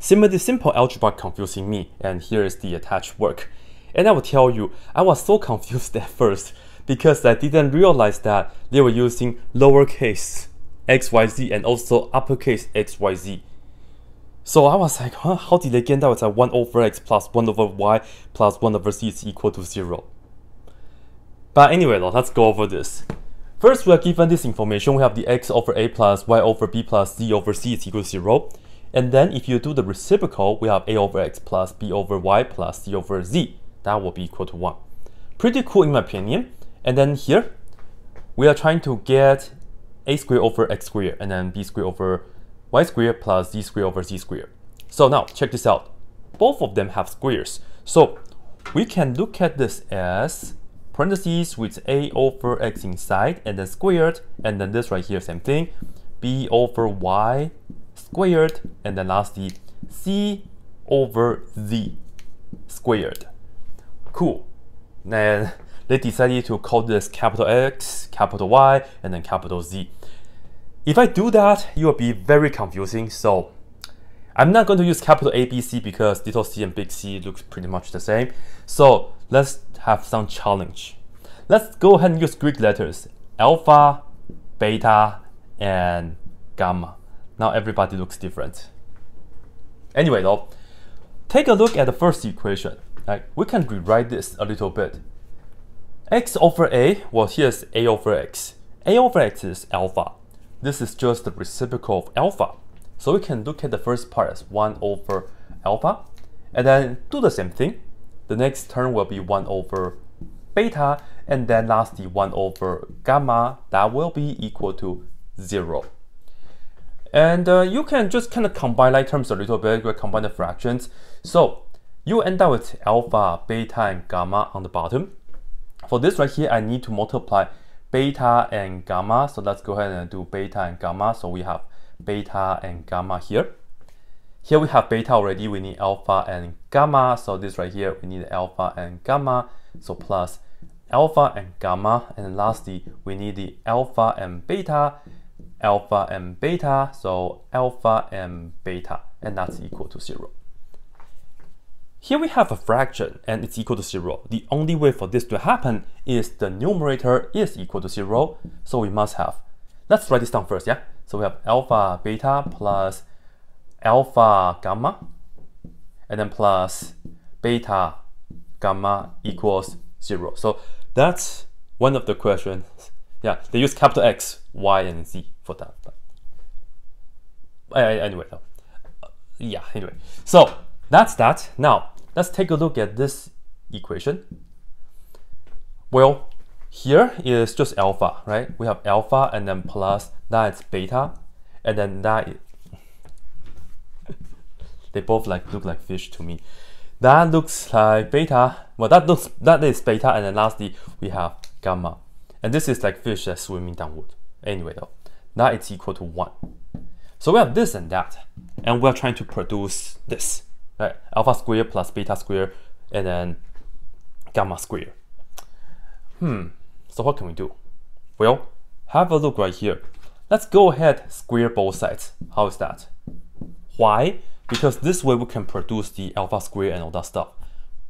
The simple algebra confusing me, and here is the attached work. And I will tell you, I was so confused at first because I didn't realize that they were using lowercase xyz and also uppercase xyz. So I was like, huh, how did they get that? It's like 1 over x plus 1 over y plus 1 over z is equal to 0. But anyway, let's go over this. First, we are given this information. We have the x over a plus y over b plus z over c is equal to 0. And then if you do the reciprocal, we have a over x plus b over y plus c over z. That will be equal to 1. Pretty cool in my opinion. And then here, we are trying to get a squared over x squared and then b squared over y squared plus z squared over z squared. So now, check this out. Both of them have squares. So we can look at this as parentheses with a over x inside and then squared and then this right here same thing b over y squared and then lastly c over z squared cool then they decided to call this capital X, capital Y, and then capital Z. If I do that, it will be very confusing. So I'm not going to use capital A, B, C because little c and big C looks pretty much the same. So let's have some challenge. Let's go ahead and use Greek letters, alpha, beta, and gamma. Now everybody looks different. Anyway though, take a look at the first equation. Right? We can rewrite this a little bit x over a, well here's a over x. a over x is alpha. This is just the reciprocal of alpha. So we can look at the first part as 1 over alpha, and then do the same thing. The next term will be 1 over beta, and then lastly 1 over gamma, that will be equal to 0. And uh, you can just kind of combine like terms a little bit, combine the fractions. So you end up with alpha, beta, and gamma on the bottom. For this right here, I need to multiply beta and gamma. So let's go ahead and do beta and gamma. So we have beta and gamma here. Here we have beta already, we need alpha and gamma. So this right here, we need alpha and gamma. So plus alpha and gamma. And lastly, we need the alpha and beta, alpha and beta. So alpha and beta, and that's equal to zero. Here we have a fraction and it's equal to zero. The only way for this to happen is the numerator is equal to zero. So we must have, let's write this down first, yeah? So we have alpha beta plus alpha gamma and then plus beta gamma equals zero. So that's one of the questions. Yeah, they use capital X, Y, and Z for that. But anyway, though. yeah, anyway. So that's that. Now, let's take a look at this equation. Well, here is just alpha, right? We have alpha and then plus, that's beta, and then that, they both like look like fish to me. That looks like beta, well that looks, that is beta, and then lastly, we have gamma. And this is like fish that's swimming downward. Anyway though, that is equal to one. So we have this and that, and we're trying to produce this right? Alpha square plus beta square and then gamma square. Hmm, so what can we do? Well, have a look right here. Let's go ahead square both sides. How is that? Why? Because this way we can produce the alpha square and all that stuff.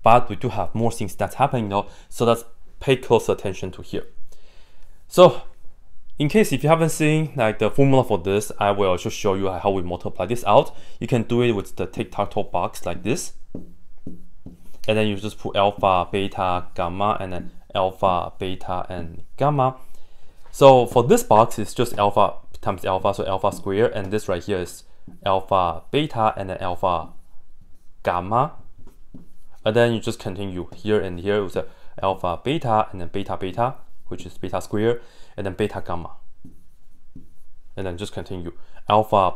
But we do have more things that's happening though, so let's pay close attention to here. So in case if you haven't seen like the formula for this, I will just show you how we multiply this out. You can do it with the tic-tac-toe box like this. And then you just put alpha, beta, gamma, and then alpha, beta, and gamma. So for this box, it's just alpha times alpha, so alpha squared, and this right here is alpha, beta, and then alpha, gamma. And then you just continue here and here with alpha, beta, and then beta, beta, which is beta square and then beta gamma. And then just continue. Alpha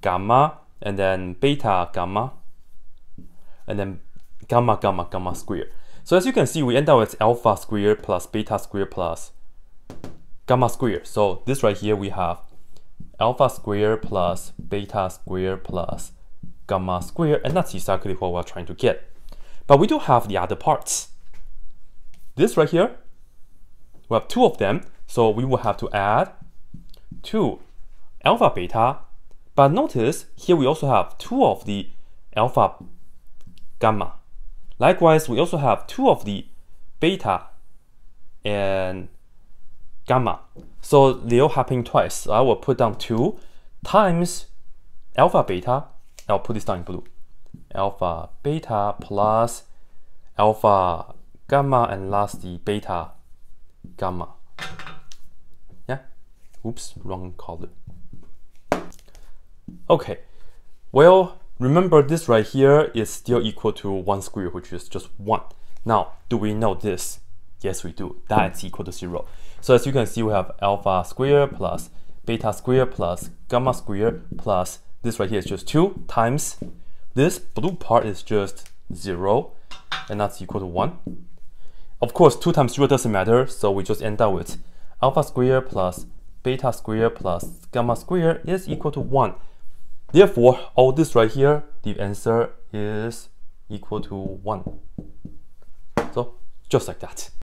gamma and then beta gamma and then gamma gamma gamma square. So as you can see, we end up with alpha square plus beta square plus gamma square. So this right here we have alpha square plus beta square plus gamma square, and that's exactly what we're trying to get. But we do have the other parts. This right here, we have two of them, so we will have to add 2 alpha beta But notice here we also have two of the alpha gamma. Likewise, we also have two of the beta and gamma. So they all happen twice. I will put down 2 times alpha beta. I'll put this down in blue. Alpha beta plus alpha gamma and lastly beta gamma. Yeah. Oops, wrong color. Okay. Well, remember this right here is still equal to 1 square, which is just 1. Now, do we know this? Yes, we do. That's equal to 0. So as you can see, we have alpha square plus beta square plus gamma square plus this right here is just 2 times this blue part is just 0 and that's equal to 1. Of course, 2 times 0 doesn't matter, so we just end up with alpha square plus beta square plus gamma square is equal to 1. Therefore, all this right here, the answer is equal to 1. So, just like that.